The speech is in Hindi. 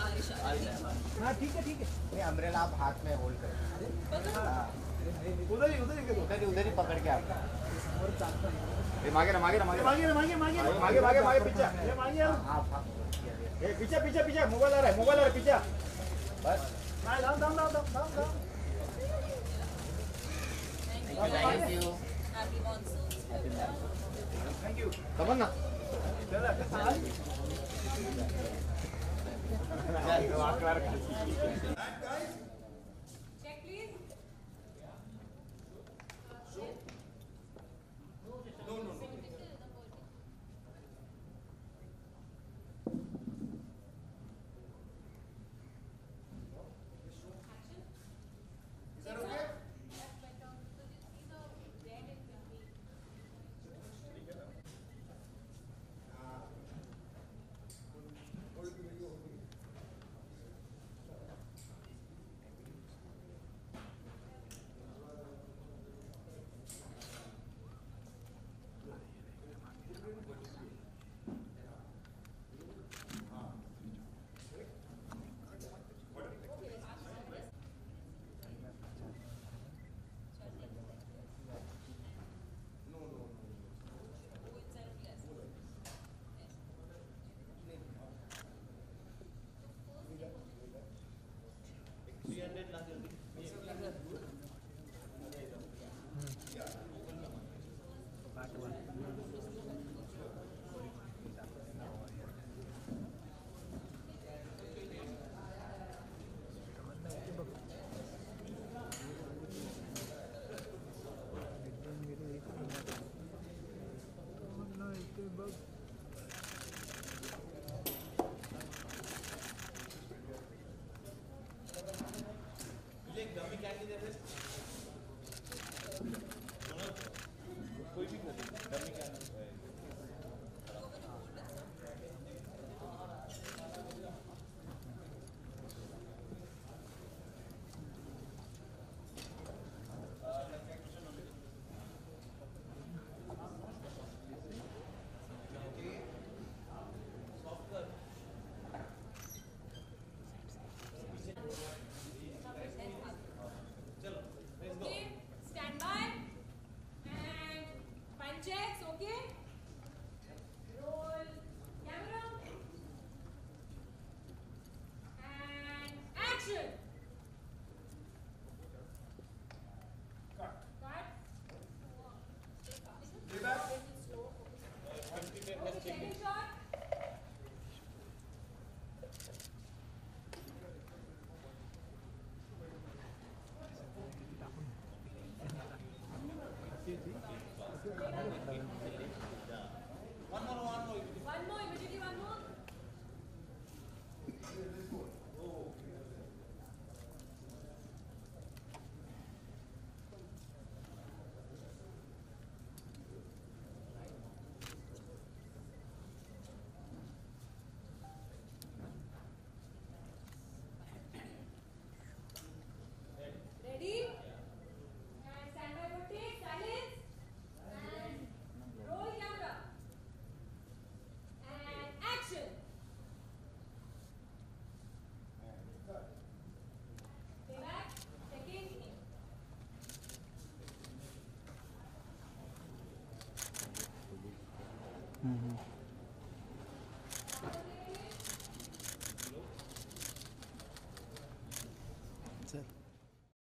हाँ ठीक है ठीक है। नहीं अम्ब्रेला आप हाथ में होल्ड करें। हाँ, उधर ही उधर ही करो। उधर ही उधर ही पकड़ के आप ए, मागे ना मागे ना मागे ना। मांगे मांगे मांगे मागे मागे मागे पीछे। ये मांगे यार हाँ हाँ ए, पीछे पीछे पीछे मोबाइल आ रहा है मोबाइल आ रहा है पीछे। बस। हाँ, दाम दाम दाम दाम। दाम thank you Happy monsoon. Thank you Tamanna Check One more, one more. One more, one more.